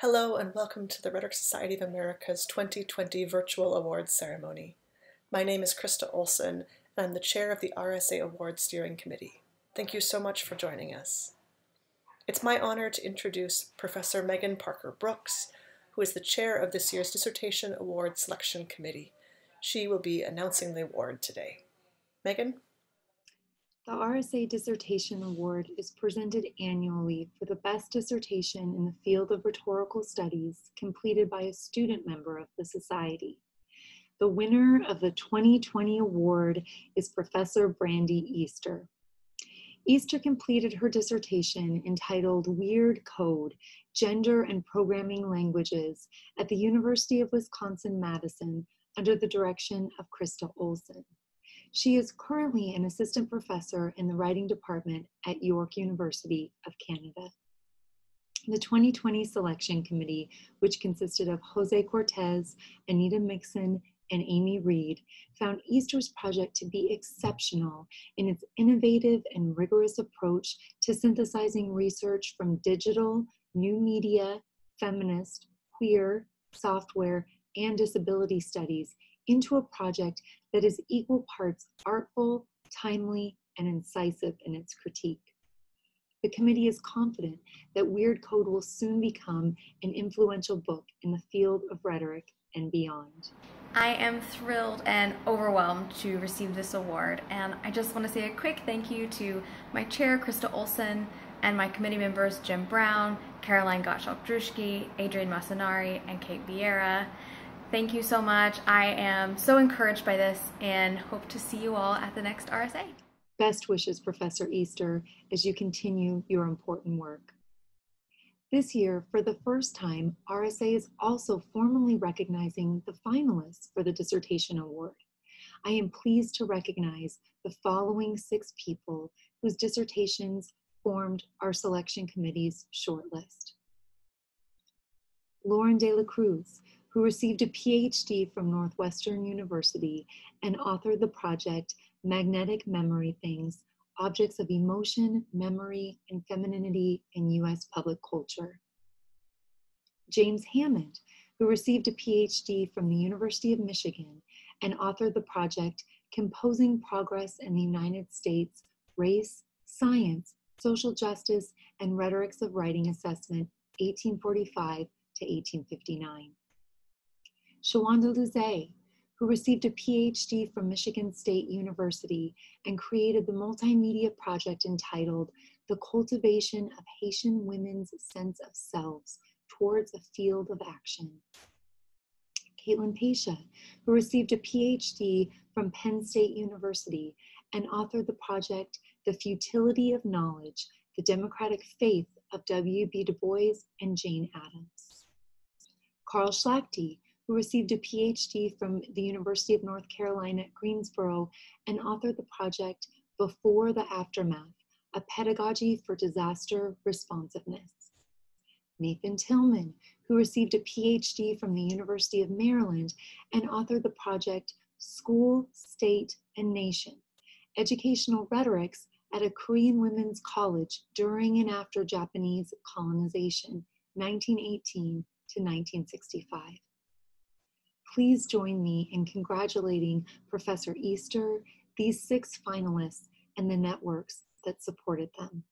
Hello and welcome to the Rhetoric Society of America's 2020 Virtual Awards Ceremony. My name is Christa Olson and I'm the chair of the RSA Awards Steering Committee. Thank you so much for joining us. It's my honor to introduce Professor Maegan Parker Brooks, who is the chair of this year's Dissertation Award Selection Committee. She will be announcing the award today. Maegan? The RSA Dissertation Award is presented annually for the best dissertation in the field of rhetorical studies completed by a student member of the Society. The winner of the 2020 award is Professor Brandee Easter. Easter completed her dissertation entitled Weird Code Gender and Programming Languages at the University of Wisconsin Madison under the direction of Christa Olson. She is currently an assistant professor in the writing department at York University of Canada. The 2020 selection committee, which consisted of Jose Cortez, Anita Mixon, and Amy Reed, found Easter's project to be exceptional in its innovative and rigorous approach to synthesizing research from digital, new media, feminist, queer, software, and disability studies into a project that is equal parts artful, timely, and incisive in its critique. The committee is confident that Weird Code will soon become an influential book in the field of rhetoric and beyond. I am thrilled and overwhelmed to receive this award, and I just want to say a quick thank you to my chair, Christa Olson, and my committee members, Jim Brown, Caroline Gottschalk-Druschke, Adrienne Massanari, and Kate Vieira. Thank you so much. I am so encouraged by this and hope to see you all at the next RSA. Best wishes, Professor Easter, as you continue your important work. This year, for the first time, RSA is also formally recognizing the finalists for the Dissertation Award. I am pleased to recognize the following six people whose dissertations formed our selection committee's shortlist. Lauren De La Cruz, who received a PhD from Northwestern University and authored the project Magnetic Memory Things Objects of Emotion, Memory, and Femininity in U.S. Public Culture. James Hammond, who received a PhD from the University of Michigan and authored the project Composing Progress in the United States Race, Science, Social Justice, and Rhetorics of Writing Assessment, 1845 to 1859. Shewonda Leger, who received a PhD from Michigan State University and created the multimedia project entitled The Cultivation of Haitian Women's Sense of Selves Towards a Field of Action. Caitlin Pasha, who received a PhD from Penn State University and authored the project The Futility of Knowledge, the Democratic Faith of W.B. Du Bois and Jane Addams. Carl Schlachte, who received a PhD from the University of North Carolina at Greensboro and authored the project Before the Aftermath, a pedagogy for disaster responsiveness. Nathan Tillman, who received a PhD from the University of Maryland and authored the project School, State, and Nation, Educational Rhetorics at a Korean Women's College during and after Japanese colonization, 1918 to 1965 please join me in congratulating Professor Easter, these six finalists, and the networks that supported them.